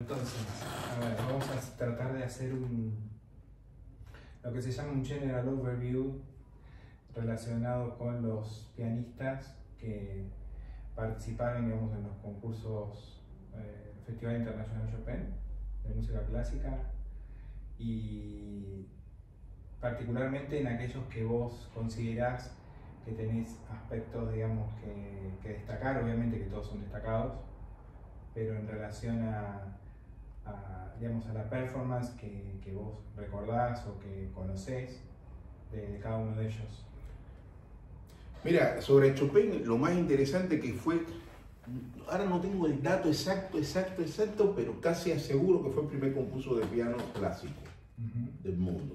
Entonces, a ver, vamos a tratar de hacer un lo que se llama un general overview relacionado con los pianistas que participaron digamos, en los concursos eh, Festival Internacional Chopin de música clásica y particularmente en aquellos que vos considerás que tenés aspectos digamos que, que destacar, obviamente que todos son destacados, pero en relación a a, digamos, a la performance que, que, vos recordás o que conocés de, cada uno de ellos? Mira, sobre Chopin, lo más interesante que fue, ahora no tengo el dato exacto, exacto, exacto, pero casi aseguro que fue el primer concurso de piano clásico uh -huh. del mundo.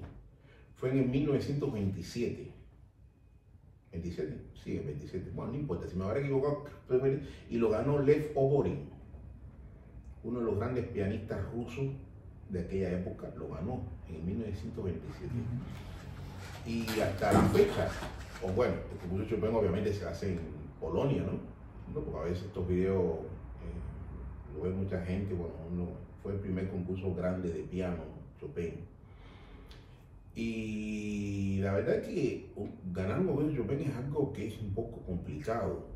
Fue en el 1927. 27, sí, en 27. Bueno, no importa, si me habrá equivocado, y lo ganó Lev Oborin uno de los grandes pianistas rusos de aquella época, lo ganó en 1927. Y hasta la fecha, o bueno, el concurso Chopin obviamente se hace en Polonia, ¿no? Porque a veces estos videos eh, lo ve mucha gente, bueno, fue el primer concurso grande de piano, Chopin. Y la verdad es que ganar un concurso Chopin es algo que es un poco complicado.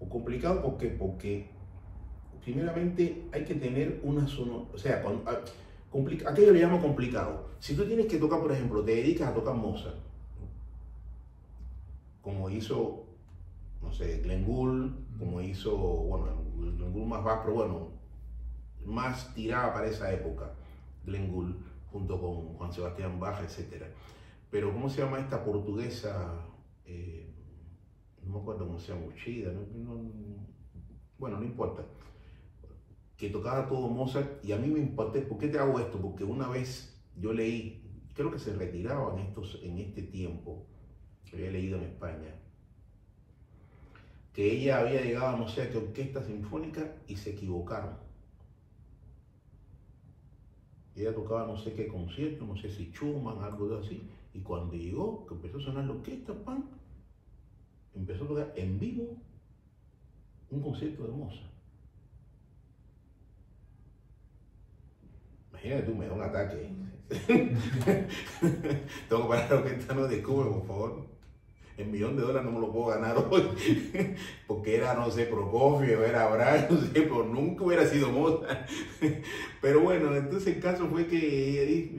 O complicado porque, porque primeramente hay que tener una zona, o sea, aquello le llamo complicado. Si tú tienes que tocar, por ejemplo, te dedicas a tocar Mozart, como hizo, no sé, Glenn Gould, como hizo, bueno, Glenn Gould más bajo, pero bueno, más tirada para esa época, Glenn Gould, junto con Juan Sebastián Bach, etc. Pero, ¿cómo se llama esta portuguesa? Eh, no me acuerdo cómo se llama, Uchida, no, bueno, no importa que tocaba todo Mozart y a mí me impacté. ¿Por qué te hago esto? Porque una vez yo leí, creo que se retiraban estos en este tiempo, que había leído en España, que ella había llegado a no sé a qué orquesta sinfónica y se equivocaron. Ella tocaba no sé qué concierto, no sé si Schumann, algo así, y cuando llegó, que empezó a sonar la orquesta, pan, empezó a tocar en vivo un concierto de Mozart. Imagínate tú, me da un ataque. Tengo que parar lo que está no descubre, por favor. El millón de dólares no me lo puedo ganar hoy. Porque era, no sé, Prokofiev, era Brahms, no sé, pero nunca hubiera sido Mozart. Pero bueno, entonces el caso fue que ella dijo,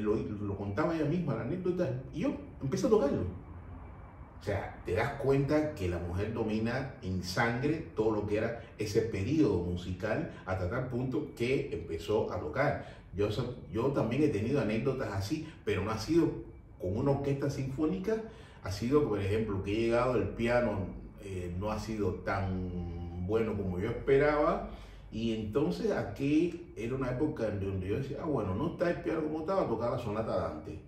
lo, lo contaba ella misma, la anécdota, y yo empecé a tocarlo. O sea, te das cuenta que la mujer domina en sangre todo lo que era ese periodo musical hasta tal punto que empezó a tocar. Yo, yo también he tenido anécdotas así, pero no ha sido con una orquesta sinfónica, ha sido, por ejemplo, que he llegado el piano, eh, no ha sido tan bueno como yo esperaba. Y entonces aquí era una época en donde yo decía, ah, bueno, no está el piano como estaba, tocar la sonata Dante,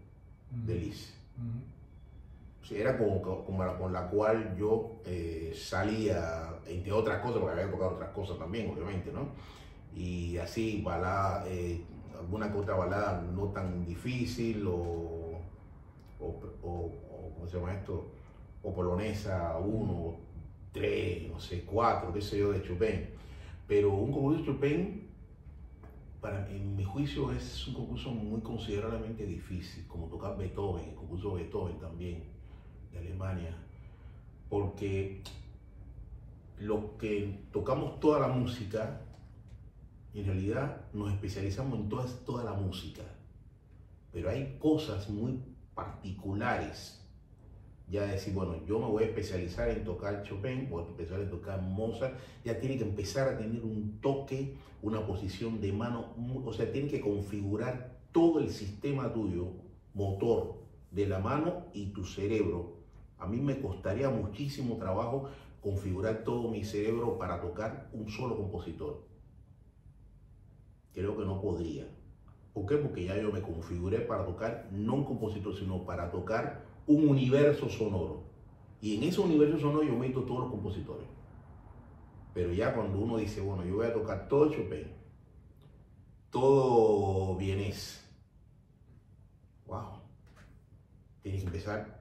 de Liszt. Uh era la, con la cual yo eh, salía, entre otras cosas, porque había tocado otras cosas también, obviamente, ¿no? Y así, balada, eh, alguna otra balada no tan difícil, o, o, ¿cómo se llama esto? O polonesa 1, 3, no sé, 4, qué sé yo, de Chopin. Pero un concurso de Chopin, para, en mi juicio, es un concurso muy considerablemente difícil, como tocar Beethoven, el concurso de Beethoven también de Alemania, porque los que tocamos toda la música, en realidad nos especializamos en toda, toda la música, pero hay cosas muy particulares. Ya decir, bueno, yo me voy a especializar en tocar Chopin, voy a empezar en tocar Mozart, ya tiene que empezar a tener un toque, una posición de mano, o sea, tiene que configurar todo el sistema tuyo, motor de la mano y tu cerebro a mí me costaría muchísimo trabajo configurar todo mi cerebro para tocar un solo compositor. Creo que no podría. ¿Por qué? Porque ya yo me configuré para tocar no un compositor, sino para tocar un universo sonoro. Y en ese universo sonoro yo meto todos los compositores. Pero ya cuando uno dice, bueno, yo voy a tocar todo Chopin, todo Vienes, wow, tienes que empezar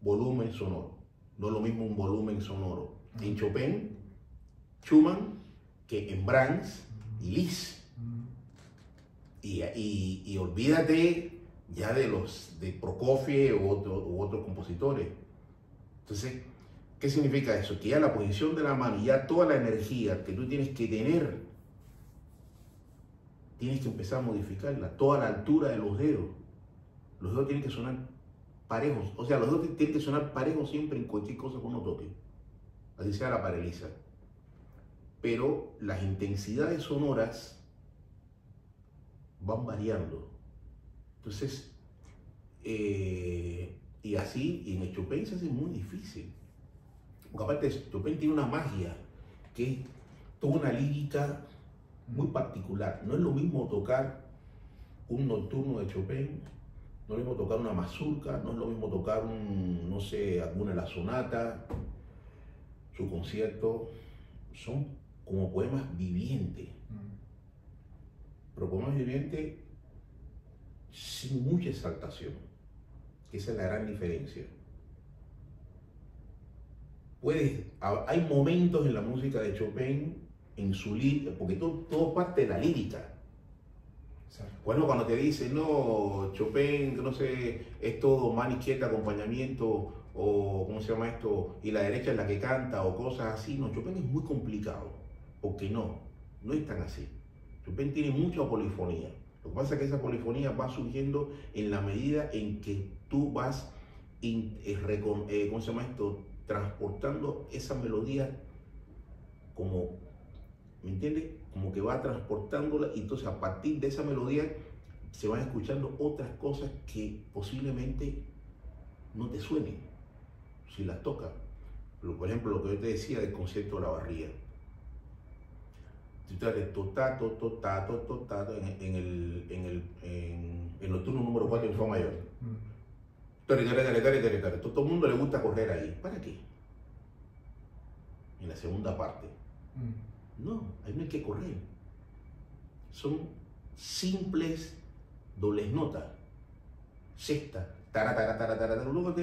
volumen sonoro. No es lo mismo un volumen sonoro en Chopin, Schumann, que en Brahms y Liszt. Y, y, olvídate ya de los de Prokofiev u, u otros compositores. Entonces, ¿qué significa eso? Que ya la posición de la mano ya toda la energía que tú tienes que tener, tienes que empezar a modificarla, toda la altura de los dedos. Los dedos tienen que sonar parejos, o sea, los dedos tienen que sonar parejos siempre en cualquier cosa que uno toque, así sea la paraliza. Pero las intensidades sonoras van variando. Entonces, eh, y así, y en Chopin se hace muy difícil. Porque aparte, Chopin tiene una magia, que es toda una lírica muy particular. No es lo mismo tocar un nocturno de Chopin, no es lo mismo tocar una mazurca, no es lo mismo tocar un, no sé, alguna de las sonatas, su concierto. Son como poemas vivientes pero como viviente sin mucha exaltación. Esa es la gran diferencia. Puedes, hay momentos en la música de Chopin, en su lírica, porque todo, todo, parte de la lírica. Bueno, cuando te dicen, no, Chopin, no sé, es todo mano izquierda, acompañamiento, o ¿cómo se llama esto? Y la derecha es la que canta, o cosas así. No, Chopin es muy complicado, porque no, no es tan así. Chopin tiene mucha polifonía. Lo que pasa es que esa polifonía va surgiendo en la medida en que tú vas, eh, eh, ¿cómo se llama esto? Transportando esa melodía como, ¿me entiendes? Como que va transportándola y entonces a partir de esa melodía se van escuchando otras cosas que posiblemente no te suenen si las tocas. Por ejemplo, lo que yo te decía del concierto de la barría en, el, en, el, en, el turno número 4 en Fa mayor. Todo el mundo le gusta correr ahí. ¿Para qué? En la segunda parte. No, ahí no hay que correr. Son simples dobles notas. Sexta. Tara, tara, tara, tara. Lo único que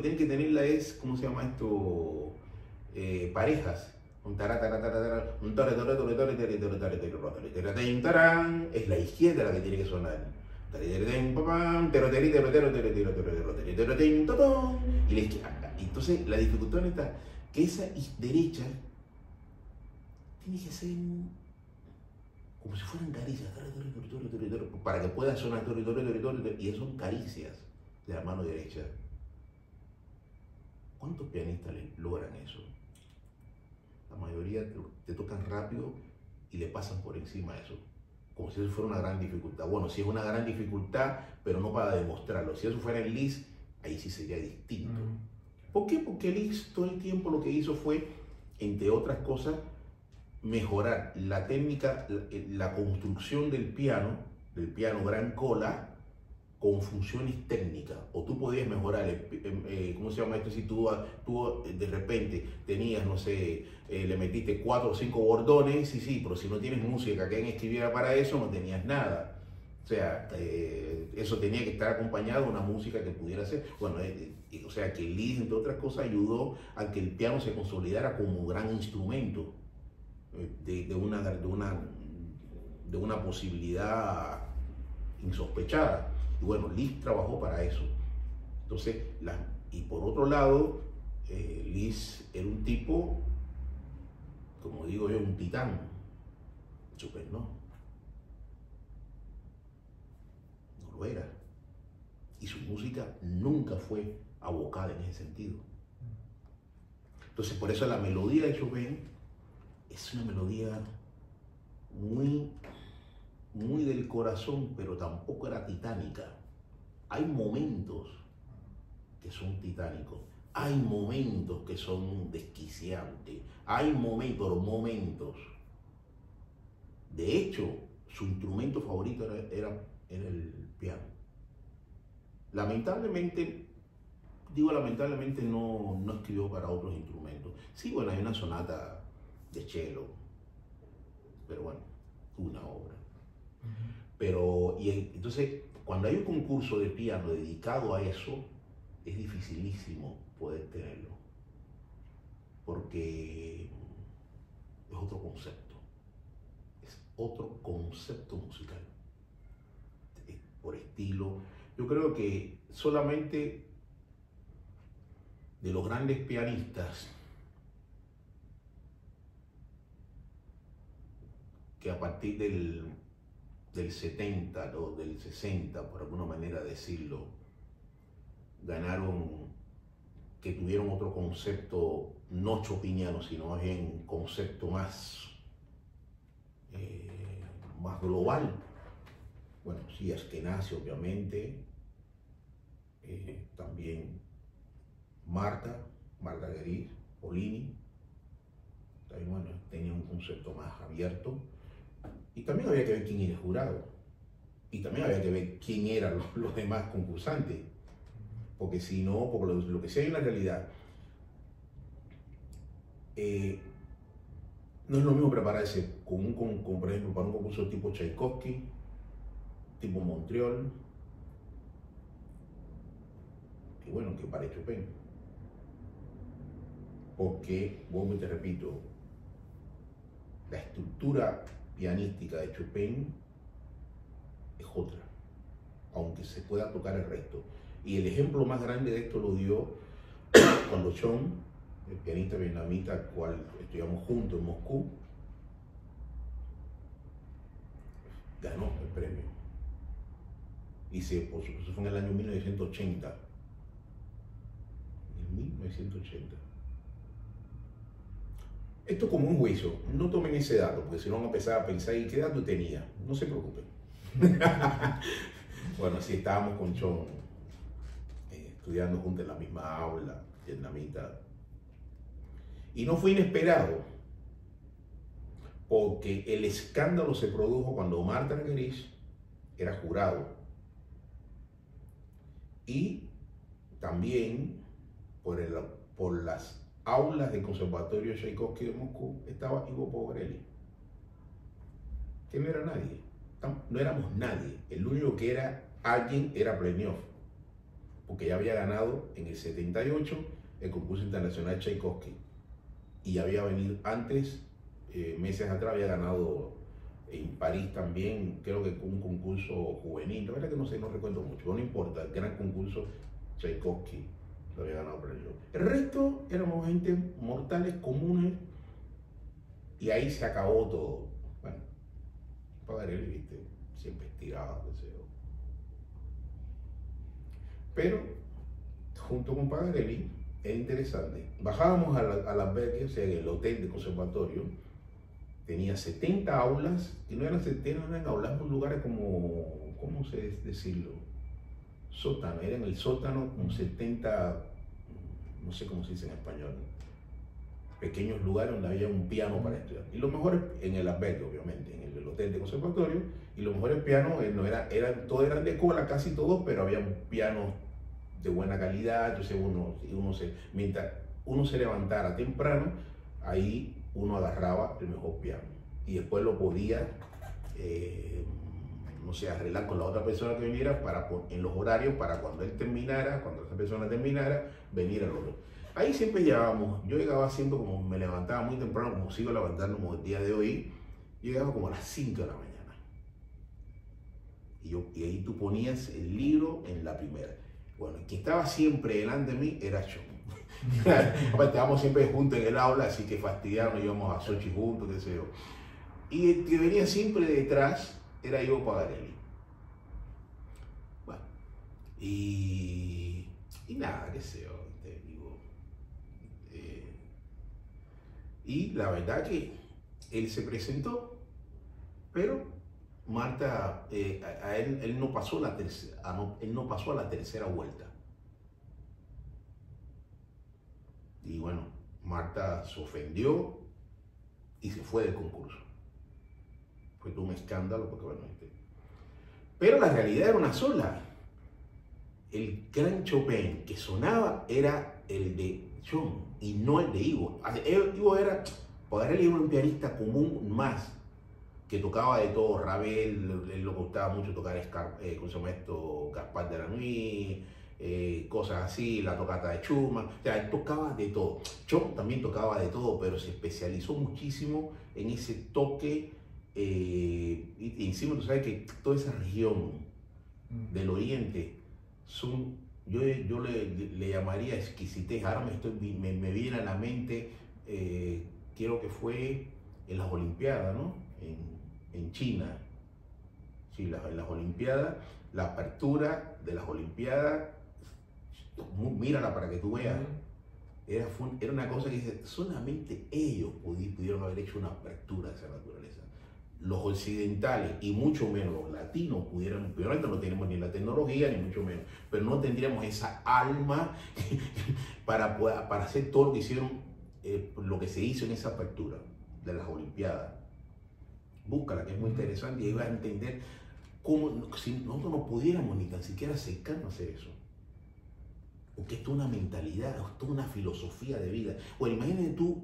tiene, que tenerla es, ¿cómo se llama esto? Eh, parejas es la izquierda la que tiene que sonar. Y la izquierda. Entonces la dificultad está que esa derecha tiene que ser como si fueran caricias para que pueda sonar y eso son caricias de la mano derecha. ¿Cuántos pianistas logran eso? La mayoría te, tocan rápido y le pasan por encima eso, como si eso fuera una gran dificultad. Bueno, si es una gran dificultad, pero no para demostrarlo. Si eso fuera el LIS, ahí sí sería distinto. ¿Por qué? Porque el LIS todo el tiempo lo que hizo fue, entre otras cosas, mejorar la técnica, la construcción del piano, del piano gran cola, con funciones técnicas, o tú podías mejorar, eh, ¿cómo se llama esto? Si tú, tú de repente tenías, no sé, eh, le metiste cuatro o cinco bordones, sí, sí, pero si no tienes música que escribiera para eso, no tenías nada. O sea, eh, eso tenía que estar acompañado de una música que pudiera ser, bueno, o sea, que Liszt, entre otras cosas, ayudó a que el piano se consolidara como gran instrumento de, una, de, una, de una posibilidad insospechada. Y bueno, Liz trabajó para eso. Entonces, y por otro lado, eh, Liz era un tipo, como digo yo, un titán. Super no. No lo era. Y su música nunca fue abocada en ese sentido. Entonces, por eso la melodía de Chopin es una melodía muy muy del corazón, pero tampoco era titánica. Hay momentos que son titánicos, hay momentos que son desquiciantes, hay momentos, momentos. De hecho, su instrumento favorito era, el piano. Lamentablemente, digo lamentablemente, no, no escribió para otros instrumentos. Sí, bueno, hay una sonata de cello, pero bueno, una obra. Pero, y entonces, cuando hay un concurso de piano dedicado a eso, es dificilísimo poder tenerlo. Porque es otro concepto. Es otro concepto musical. estilo. Yo creo que solamente de los grandes pianistas que a partir del, del 70 o del 60, por alguna manera decirlo, ganaron, que tuvieron otro concepto, no chopiniano, sino un concepto más, eh, más global. Bueno, sí, Askenazi, obviamente, eh, también Marta, Marta Guerí, Polini, también bueno, tenía un concepto más abierto. Y también había que ver quién era el jurado. Y también había que ver quién eran los, demás concursantes. Porque si no, porque lo, que sí hay en la realidad, eh, no es lo mismo prepararse con un, con, por ejemplo, para un concurso tipo Tchaikovsky, tipo Montreal, que bueno, que para Chopin. Porque, vuelvo y te repito, la estructura pianística de Chopin es otra, aunque se pueda tocar el resto. Y el ejemplo más grande de esto lo dio cuando Chon, el pianista vietnamita al cual estudiamos juntos en Moscú, ganó el premio. Y se, por supuesto, fue en el año 1980. En 1980. Esto como un juicio, no tomen ese dato, porque si no van a empezar a pensar, ¿y qué dato tenía? No se preocupen. bueno, sí estábamos con Chon eh, estudiando juntos en la misma aula, vietnamita. Y no fue inesperado, porque el escándalo se produjo cuando Omar Targuerich era jurado. Y también por, el, por las aulas del Conservatorio Tchaikovsky de Moscú estaba Ivo Poverelli, que no era nadie, no éramos nadie, el único que era alguien era Pleniov, porque ya había ganado en el 78 el concurso internacional Tchaikovsky. Y había venido antes, eh, meses atrás, había ganado en París también, creo que un concurso juvenil, la verdad que no sé, no recuerdo mucho, no importa, el gran concurso Tchaikovsky El resto éramos gente mortales, comunes, y ahí se acabó todo. Bueno, Pagarelli, viste, siempre estiraba, deseo. Pero, junto con Pagarelli, es interesante. Bajábamos a la, a o sea, en el hotel de conservatorio, tenía 70 aulas, y no eran 70, eran aulas en lugares como, ¿cómo se decirlo? Sótano, era en el sótano con 70 no sé cómo se dice en español, pequeños lugares donde había un piano para estudiar. Y los mejores, en el albergue, obviamente, en el, hotel de conservatorio, y los mejores pianos, eh, no era, eran, todos eran de cola, casi todos, pero había un piano de buena calidad, entonces uno, uno se, mientras uno se levantara temprano, ahí uno agarraba el mejor piano. Y después lo podía, eh, no sé, arreglar con la otra persona que viniera para, en los horarios para cuando él terminara, cuando esa persona terminara, venir al otro. Ahí siempre llegábamos, yo llegaba haciendo como, me levantaba muy temprano, como sigo levantando como el día de hoy, llegaba como a las 5 de la mañana. Y, yo, y ahí tú ponías el libro en la primera. Bueno, el que estaba siempre delante de mí era yo. estábamos siempre juntos en el aula, así que fastidiarnos, íbamos a Sochi juntos, qué sé yo. Y el que venía siempre detrás era Ivo Pagarelli. Bueno, y, y nada, qué sé yo, te y la verdad que él se presentó, pero Marta, eh, a, él, no pasó la tercera, no, él no pasó a la tercera vuelta. Y bueno, Marta se ofendió y se fue del concurso fue todo un escándalo, porque bueno, este, pero la realidad era una sola. El gran Chopin que sonaba era el de John y no el de Ivo. Ivo era, poder era un pianista común más, que tocaba de todo, Ravel, él le gustaba mucho tocar eh, ¿cómo se llama esto? Gaspar de la Nuit, eh, cosas así, la tocata de Schumann, o sea, él tocaba de todo. John también tocaba de todo, pero se especializó muchísimo en ese toque eh, y, encima tú sabes que toda esa región Mm. del Oriente son, yo, yo le, le llamaría exquisitez. Ahora me, estoy, me, me viene a la mente, eh, quiero que fue en las Olimpiadas, ¿no? En, en China. Sí, las, en las Olimpiadas, la apertura de las Olimpiadas, mírala para que tú veas. Era, fue- era una cosa que dice, solamente ellos pudi- pudieron haber hecho una apertura de esa naturaleza. Los occidentales y mucho menos los latinos pudieran, pero ahorita no tenemos ni la tecnología ni mucho menos, pero no tendríamos esa alma para, para hacer todo lo que hicieron, eh, lo que se hizo en esa apertura de las Olimpiadas. Búscala, que es muy interesante y ahí vas a entender cómo, si nosotros no pudiéramos ni tan siquiera acercarnos a hacer eso porque esto es una mentalidad, esto es una filosofía de vida. Bueno, imagínate tú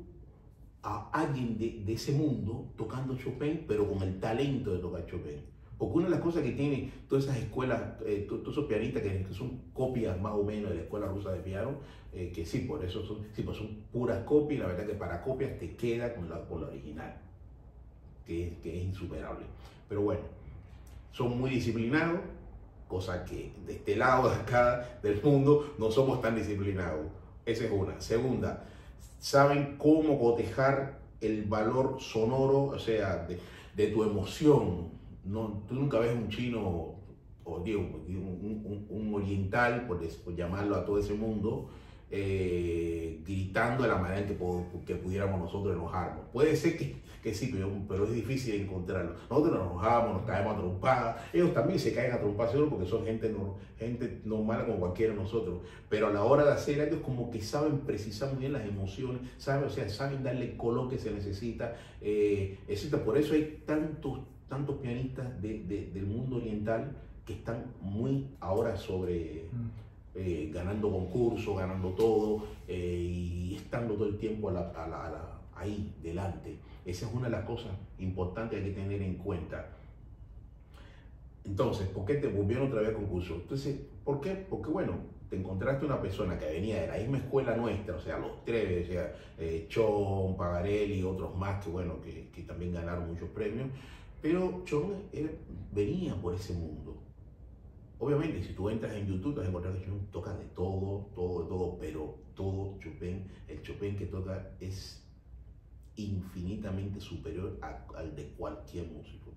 a alguien de, de ese mundo tocando Chopin, pero con el talento de tocar Chopin. Porque una de las cosas que tienen todas esas escuelas, eh, to- todos esos pianistas que, son copias más o menos de la escuela rusa de piano, eh, que sí, por eso son, sí, pues son puras copias, la verdad que para copias te queda con la, con la original, que, que es insuperable. Pero bueno, son muy disciplinados, cosa que de este lado de acá del mundo no somos tan disciplinados. Esa es una. Segunda, saben cómo cotejar el valor sonoro, o sea, de, de tu emoción. No, tú nunca ves un chino, o digo, un, un- un oriental, por, por llamarlo a todo ese mundo, eh, gritando de la manera en que, que pudiéramos nosotros enojarnos. Puede ser que, que sí, pero, pero es difícil encontrarlo. Nosotros nos enojamos, nos caemos a trompadas, ellos también se caen a trompadas porque son gente, no- gente normal como cualquiera de nosotros, pero a la hora de hacer algo como que saben precisar muy bien las emociones, saben, o sea, saben darle el color que se necesita, eh, etcétera. Por eso hay tantos, tantos pianistas de- de- del mundo oriental que están muy ahora sobre Mm. eh, ganando concursos, ganando todo eh, y estando todo el tiempo a la- a la- a la- ahí, delante. Esa es una de las cosas importantes que hay que tener en cuenta. Entonces, ¿por qué te volvieron otra vez a concurso? Entonces, ¿por qué? Porque bueno, te encontraste una persona que venía de la misma escuela nuestra, o sea, los Treves, o sea, eh, Chon, Pagarelli y otros más que bueno, que, que también ganaron muchos premios, pero Chon era- venía por ese mundo. Obviamente, si tú entras en YouTube, te vas a encontrar que Chopin toca de todo, todo, de todo, pero todo Chopin, el Chopin que toca es infinitamente superior a- al de cualquier músico,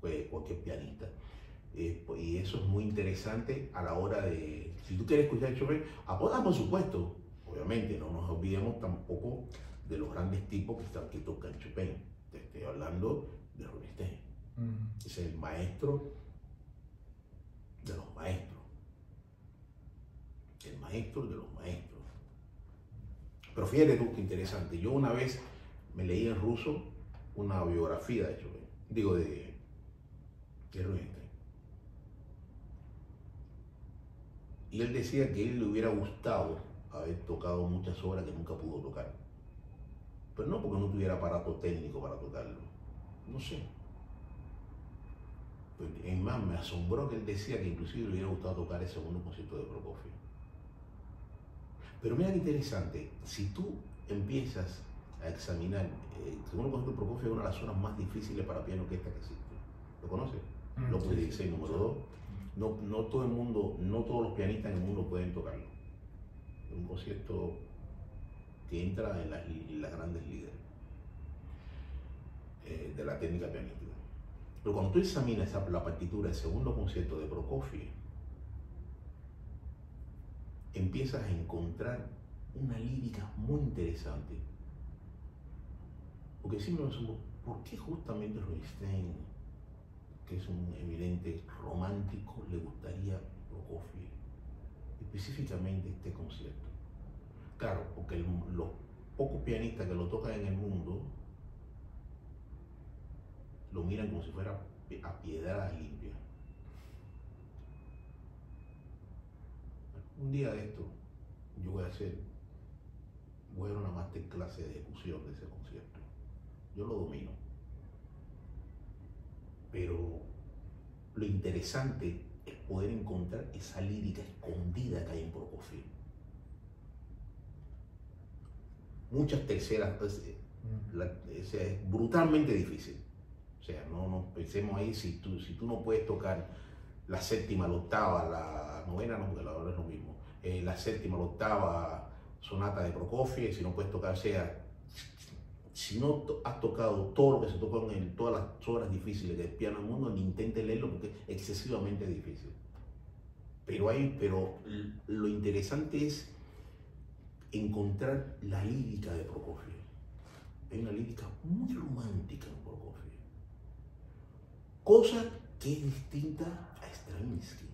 pues, cualquier pianista. Eh, pues, y eso es muy interesante a la hora de, si tú quieres escuchar Chopin, ah, por supuesto, obviamente, no nos olvidemos tampoco de los grandes tipos que, están, que tocan Chopin. Te estoy hablando de Rubinstein, Mm. es el maestro de los maestros. El maestro de los maestros. Pero fíjate tú qué interesante. Yo una vez me leí en ruso una biografía de Chopin, digo de, de Rubinstein. Y él decía que a él le hubiera gustado haber tocado muchas obras que nunca pudo tocar. Pero no porque no tuviera aparato técnico para tocarlo. No sé. Pues, Es más, me asombró que él decía que inclusive le hubiera gustado tocar el segundo concierto de Prokofiev. Pero mira qué interesante, si tú empiezas a examinar, eh, concierto de Prokofiev es una de las zonas más difíciles para piano que esta que existe. ¿Lo conoces? Mm, Lo sí, puede sí. decir, número dos. No, no todo el mundo, no todos los pianistas en el mundo pueden tocarlo. Es un concierto que entra en las, en las grandes líderes eh, de la técnica pianística. Pero cuando tú examinas la partitura del segundo concierto de Prokofiev, empiezas a encontrar una lírica muy interesante. Porque siempre nos preguntamos, ¿por qué justamente Rubinstein, que es un evidente romántico, le gustaría Prokofiev? Específicamente este concierto. Claro, porque los pocos pianistas que lo tocan en el mundo lo miran como si fuera a piedra limpia. Un día de esto, yo voy a hacer, voy a dar una masterclass de ejecución de ese concierto. Yo lo domino. Pero lo interesante es poder encontrar esa lírica escondida que hay en Prokofiev. Muchas terceras, pues, eh, Mm. la- es brutalmente difícil. O sea, no nos pensemos ahí, si tú, si tú no puedes tocar la séptima, la octava, la novena, no, porque la novena es lo mismo, eh, la séptima, la octava sonata de Prokofiev, si no puedes tocar, sea, si no has tocado todo lo que se tocó en todas las obras difíciles del piano del mundo, ni intentes leerlo porque es excesivamente difícil. Pero, hay, pero lo interesante es encontrar la lírica de Prokofiev. Hay una lírica muy romántica en Prokofiev. Cosa es distinta a Stravinsky.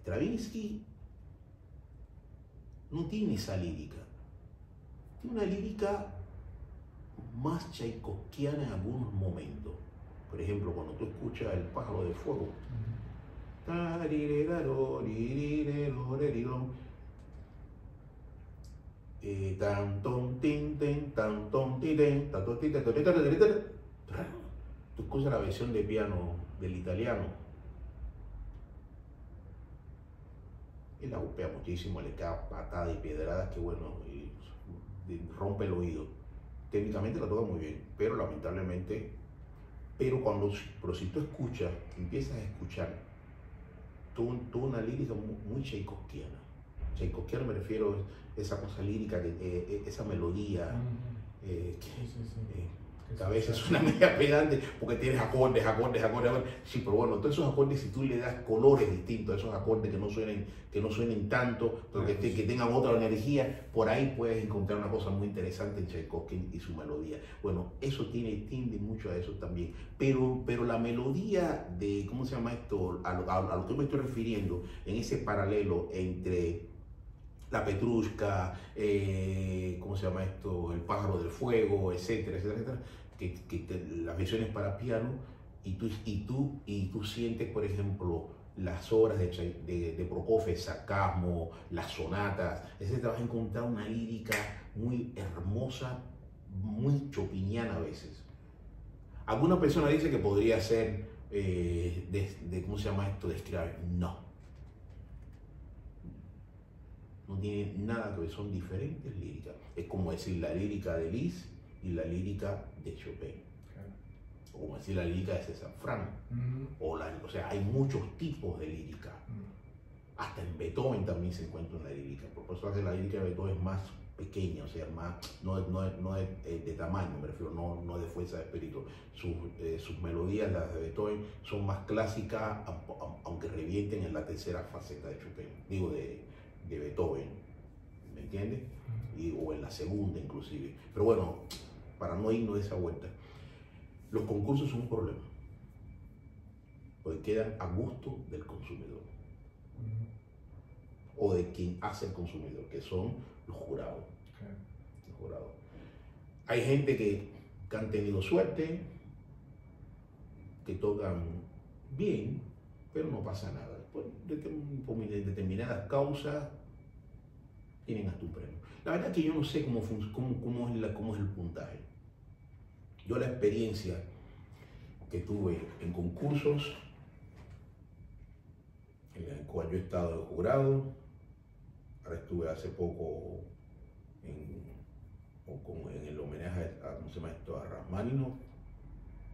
Stravinsky no tiene esa lírica. Tiene una lírica más tchaikovskiana en algunos momentos. Por ejemplo, cuando tú escuchas El pájaro de fuego. Ton Tú escuchas la versión de piano del italiano. Él la golpea muchísimo, le cae patadas y piedradas que bueno, y rompe el oído. Técnicamente la toca muy bien, pero lamentablemente, pero cuando, pero si tú escuchas, empiezas a escuchar, tú, tú una lírica muy, muy. Tchaikovskiana me refiero a esa cosa lírica, eh, eh, esa melodía, eh, que, eh, que a veces suena media pedante porque tienes acordes, acordes, acordes, acordes. Sí, pero bueno, todos esos acordes, si tú le das colores distintos a esos acordes que no suenen, que no suenen tanto, pero que, que tengan otra energía, por ahí puedes encontrar una cosa muy interesante en Tchaikovsky y su melodía. Bueno, eso tiene, tiende mucho a eso también. Pero, pero la melodía de, ¿cómo se llama esto? A lo, a, a lo que me estoy refiriendo, en ese paralelo entre la Petrushka, eh, ¿cómo se llama esto? El pájaro del fuego, etcétera, etcétera, etcétera, que, las versiones para piano y tú, y, tú, y tú sientes, por ejemplo, las obras de, de, de Prokofiev, Sarcasmo, las sonatas, etcétera, vas a encontrar una lírica muy hermosa, muy chopiniana a veces. Alguna persona dice que podría ser eh, de, ¿cómo se llama esto? De No no tiene nada que ver, son diferentes líricas. Es como decir la lírica de Liszt y la lírica de Chopin. Claro. O como decir la lírica de César Frank. Uh -huh. o, la, o sea, hay muchos tipos de lírica. Uh -huh. Hasta en Beethoven también se encuentra una lírica. Por eso que la lírica de Beethoven es más pequeña, o sea, más, no, no, no de, eh, de, tamaño, me refiero, no, no de fuerza de espíritu. Sus, eh, sus melodías, las de Beethoven, son más clásicas, aunque revienten en la tercera faceta de Chopin, digo, de, de Beethoven, ¿me entiendes? Y, o en la segunda inclusive. Pero bueno, para no irnos de esa vuelta, los concursos son un problema, porque quedan a gusto del consumidor, o de quien hace el consumidor, que son los jurados. Okay. Los jurados. Hay gente que, que han tenido suerte, que tocan bien, pero no pasa nada. Por, determinadas causas tienen hasta un premio. La verdad es que yo no sé cómo, cómo, cómo, es la, cómo es el puntaje. Yo la experiencia que tuve en concursos en el cual yo he estado de jurado, ahora estuve hace poco en, en el homenaje a, ¿cómo se llama esto? a Rasmanino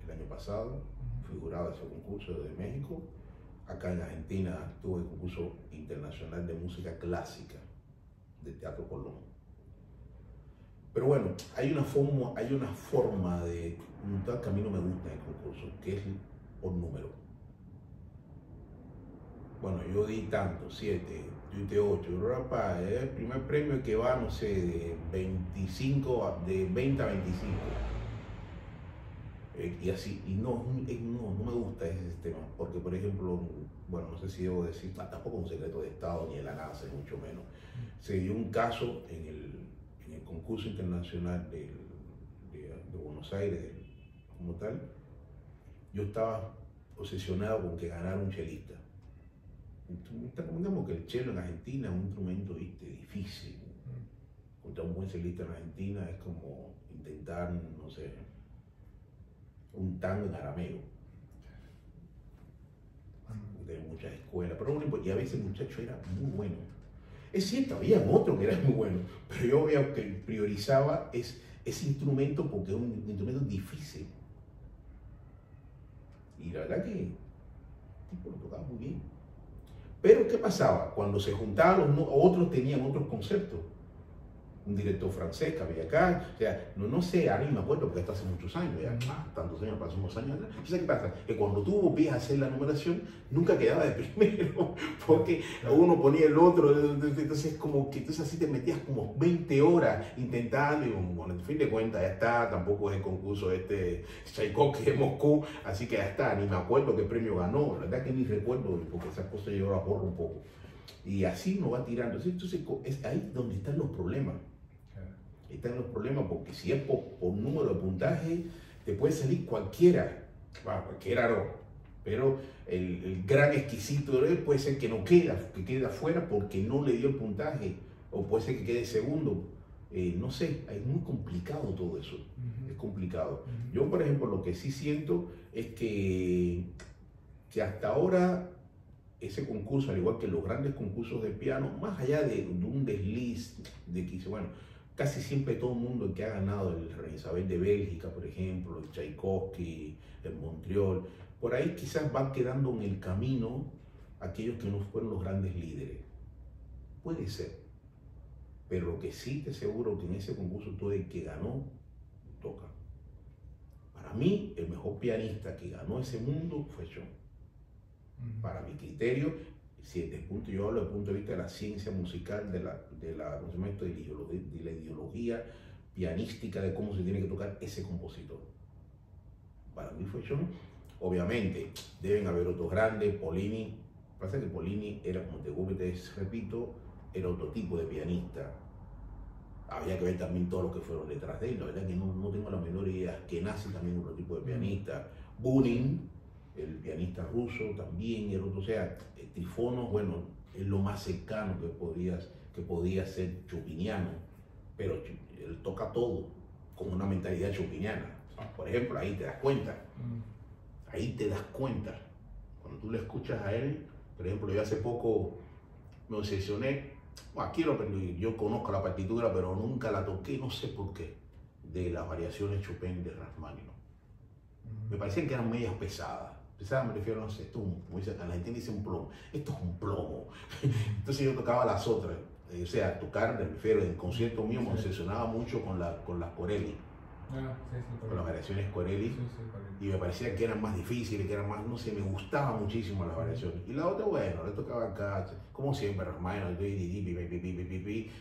el año pasado, figurado ese concurso de México. Acá en Argentina tuve el concurso internacional de música clásica de Teatro Colón. Pero bueno, hay una forma, hay una forma de que a mí no me gusta en el concurso, que es por número. Bueno, yo di tanto, 7, yo di 8, el primer premio que va, no sé, de 25, de 20 a 25. Eh, y así, y no, no, no me gusta ese sistema, porque por ejemplo, bueno, no sé si debo decir, tampoco un secreto de Estado ni de la NASA, mucho menos. Se dio un caso en el, en el concurso internacional de, de, de, Buenos Aires, como tal. Yo estaba obsesionado con que ganara un chelista. Digamos que el chelo en Argentina es un instrumento ¿viste? difícil. Contra un buen chelista en Argentina es como intentar, no sé, un tango en arameo. De muchas escuelas, pero y a veces el muchacho era muy bueno. Es cierto, había otro que era muy bueno, pero yo veo que priorizaba es, ese instrumento porque es un instrumento difícil. Y la verdad que tipo lo tocaba muy bien. Pero ¿qué pasaba? Cuando se juntaban otros tenían otros conceptos un director francés que había acá, o sea, no, no sé, ahora me acuerdo porque esto hace muchos años, ya, tantos años, pasó unos años atrás. Entonces, ¿qué pasa? Que cuando tú volvías a hacer la numeración, nunca quedaba de primero, porque uno ponía el otro, entonces como que entonces así te metías como 20 horas intentando, y bueno, en fin de cuentas ya está, tampoco es el concurso este Tchaikovsky de Moscú, así que ya está, ni me acuerdo qué premio ganó, la verdad que ni recuerdo, porque esas cosas yo las borro un poco. Y así uno va tirando. Entonces, es ahí donde están los problemas están los problemas, porque si es por, número de puntaje, te puede salir cualquiera, bueno, cualquiera no, pero el, gran exquisito de él puede ser que no queda, que quede afuera porque no le dio el puntaje, o puede ser que quede segundo. Eh, no sé, es muy complicado todo eso, es complicado. Yo, por ejemplo, lo que sí siento es que, que hasta ahora ese concurso, al igual que los grandes concursos de piano, más allá de, de un desliz de que, bueno, casi siempre todo el mundo que ha ganado el Rey Isabel de Bélgica, por ejemplo, el Tchaikovsky, el Montreal, por ahí quizás van quedando en el camino aquellos que no fueron los grandes líderes. Puede ser. Pero lo que sí te aseguro que en ese concurso todo el que ganó, toca. Para mí, el mejor pianista que ganó ese mundo fue John. Para mi criterio, si desde el punto, yo hablo desde el punto de vista de la ciencia musical, de la, de la, de, de la ideología pianística de cómo se tiene que tocar ese compositor. Para mí fue John. Obviamente, deben haber otros grandes, Polini. Pasa que Polini era, como te, repito, era otro tipo de pianista. Había que ver también todo lo que fueron detrás de él. La verdad que no, no tengo la menor idea. Que nace también otro tipo de pianista. Bunin, el pianista ruso también, el otro, o sea, Trifono, bueno, es lo más cercano que, podías, que podía ser chopiniano, pero él toca todo con una mentalidad chopiniana. Por ejemplo, ahí te das cuenta, mm. ahí te das cuenta. Cuando tú le escuchas a él, por ejemplo, yo hace poco me obsesioné, aquí lo aprendí, yo conozco la partitura, pero nunca la toqué, no sé por qué, de las variaciones Chopin de Rachmaninoff. Mm. Me parecían que eran medias pesadas me refiero, no sé, esto como dice, la gente dice un plomo, esto es un plomo. Entonces yo tocaba las otras, eh, o sea, tocar, me refiero, en concierto mío me obsesionaba mucho con, la, con las Corelli. Ah, con las variaciones Corelli y me parecía que eran más difíciles, que eran más, no sé, me gustaban muchísimo las variaciones. Y la otra, bueno, le tocaba acá, como siempre, hermano,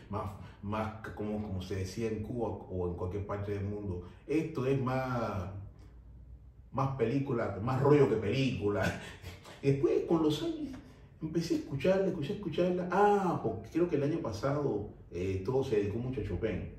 más, más como, como se decía en Cuba o en cualquier parte del mundo. Esto es más más película, más rollo que película. Después, con los años, empecé a escucharla, escuché a escucharla. Ah, porque creo que el año pasado eh, todo se dedicó mucho a Chopin.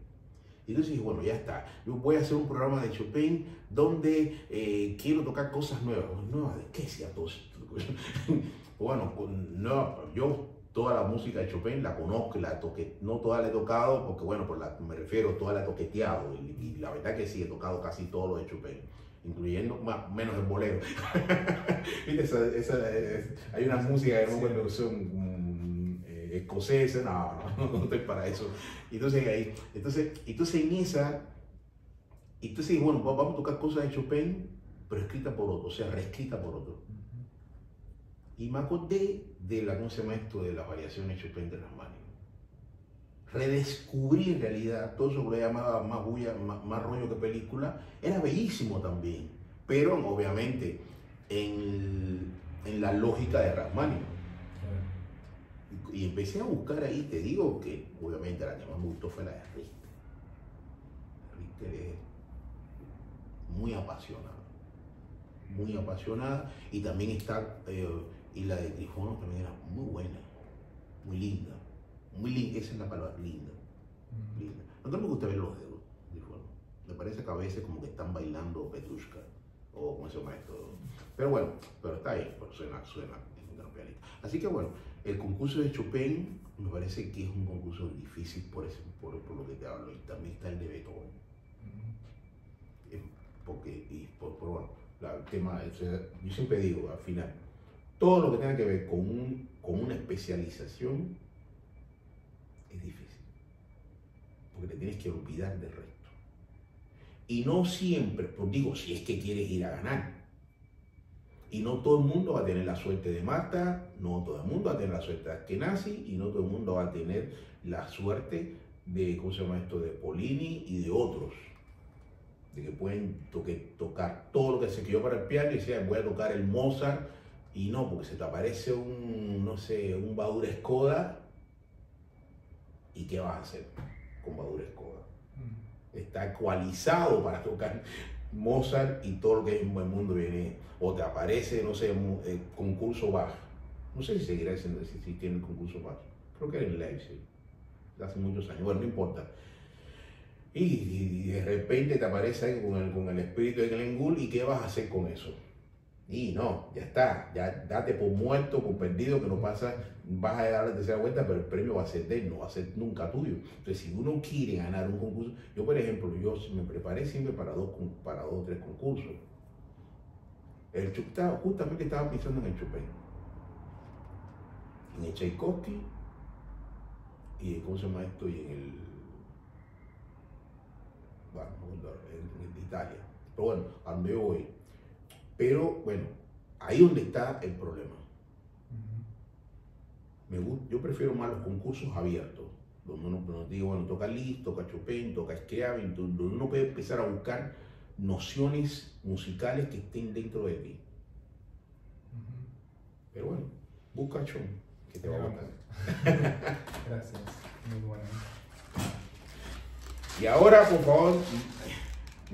Y entonces dije, bueno, ya está. Yo voy a hacer un programa de Chopin donde eh, quiero tocar cosas nuevas. ¿Nuevas de qué sea todo bueno, no, yo toda la música de Chopin la conozco la toqué. No toda la he tocado, porque bueno, por la, me refiero, toda la he toqueteado. Y, y la verdad que sí, he tocado casi todo lo de Chopin incluyendo más, menos el bolero. hay una música que no me escocesa, no, no, no, estoy para eso. Entonces, ahí, entonces, entonces en esa, entonces bueno, vamos a tocar cosas de Chopin, pero escrita por otro, o sea, reescrita por otro. Y me acordé de la, ¿cómo se llama esto? De las variaciones de Chopin de las manos redescubrir en realidad todo eso que le llamaba más bulla, más, rollo que película, era bellísimo también, pero obviamente en, en la lógica de Rasmani. Y, empecé a buscar ahí, te digo que obviamente la que más me gustó fue la de Richter. Richter es muy apasionada, muy apasionada, y también está, eh, y la de Trifono también era muy buena, muy linda muy linda, esa es la palabra, linda. linda. No me gusta ver los dedos, me parece que a veces como que están bailando Petrushka o como se llama esto. Pero bueno, pero está ahí, pero suena, suena. Así que bueno, el concurso de Chopin me parece que es un concurso difícil por, eso, por, por lo que te hablo. Y también está el de Beethoven. Porque, y por, por bueno, el tema, yo siempre digo al final, todo lo que tenga que ver con, un, con una especialización es difícil. Porque te tienes que olvidar del resto. Y no siempre, pues digo, si es que quieres ir a ganar. Y no todo el mundo va a tener la suerte de Marta, no todo el mundo va a tener la suerte de Askenazi y no todo el mundo va a tener la suerte de, ¿cómo se llama esto?, de Polini y de otros. De que pueden toque- tocar todo lo que se quedó para el piano y decía, voy a tocar el Mozart y no, porque se te aparece un, no sé, un Badur Skoda y ¿qué vas a hacer con Badur Skoda? Mm. está ecualizado para tocar Mozart y todo lo que es el mundo viene. O te aparece, no sé, mu- eh, concurso Bach. No sé si seguirá siendo si, tiene el concurso Bach. Creo que era en Leipzig. Hace muchos años. Bueno, no importa. Y, de repente te aparece con el, con el espíritu de Glenn y ¿qué vas a hacer con eso? Y no, ya está, ya date por muerto, por perdido, que no pasa, vas a dar la tercera vuelta, pero el premio va a ser de él, no va a ser nunca tuyo. Entonces, si uno quiere ganar un concurso, yo por ejemplo, yo me preparé siempre para dos, para dos o tres concursos. El Chup- estaba- justamente estaba pensando en el Chopin, en el Tchaikovsky y ¿cómo se llama esto? Y en el, bueno, en, en Italia. Pero bueno, a donde yo voy. Pero bueno, ahí donde está el problema. Ujú. Me gu- yo prefiero más los concursos abiertos, donde uno donde digo, bueno, toca Liszt, toca Chopin, toca Schiavone, donde uno puede empezar a buscar nociones musicales que estén dentro de ti. Pero bueno, busca Chon, que te va a gustar. Gracias, muy bueno. Y ahora, por favor,